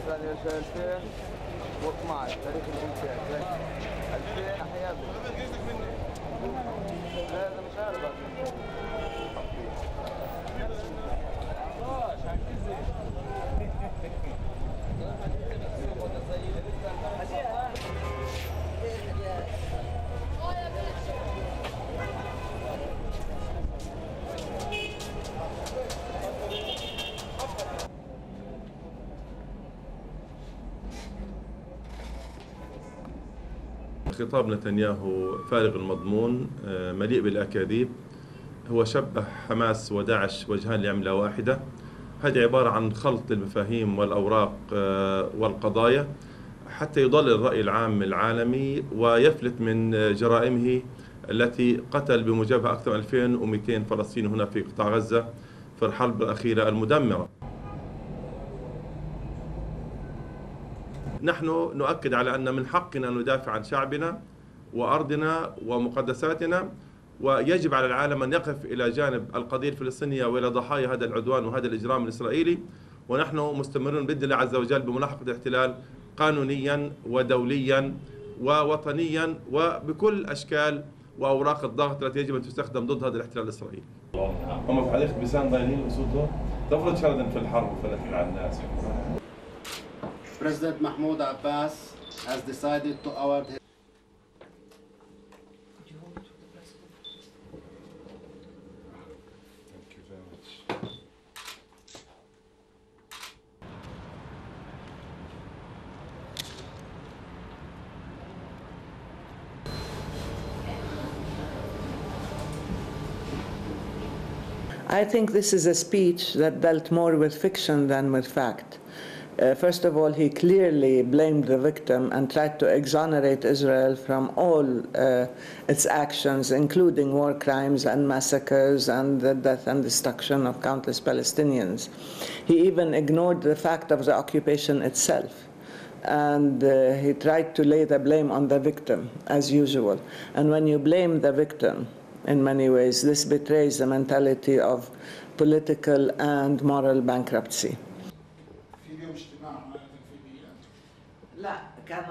الثانية 2012 تاريخ الإنتاج. خطاب نتنياهو فارغ المضمون آه، مليء بالأكاذيب. هو شبه حماس وداعش وجهان لعملة واحدة. هذه عبارة عن خلط المفاهيم والأوراق آه، والقضايا حتى يضلل الرأي العام العالمي ويفلت من جرائمه التي قتل بموجبها أكثر من 2200 فلسطيني هنا في قطاع غزة في الحرب الأخيرة المدمرة. نحن نؤكد على أن من حقنا أن ندافع عن شعبنا وأرضنا ومقدساتنا ويجب على العالم أن يقف إلى جانب القضية الفلسطينية وإلى ضحايا هذا العدوان وهذا الإجرام الإسرائيلي. ونحن مستمرون بإذن الله عز وجل بملاحقة الاحتلال قانونيا ودوليا ووطنيا وبكل أشكال وأوراق الضغط التي يجب أن تستخدم ضد هذا الاحتلال الإسرائيلي. بيسان ضايلين وصوتهم تفرض في الحرب وفلت الناس. President Mahmoud Abbas has decided to award his. I think this is a speech that dealt more with fiction than with fact. Uh, first of all, he clearly blamed the victim and tried to exonerate Israel from all uh, its actions, including war crimes and massacres and the death and destruction of countless Palestinians. He even ignored the fact of the occupation itself. And uh, he tried to lay the blame on the victim, as usual. And when you blame the victim, in many ways, this betrays the mentality of political and moral bankruptcy. في اليوم اجتماع في لا كان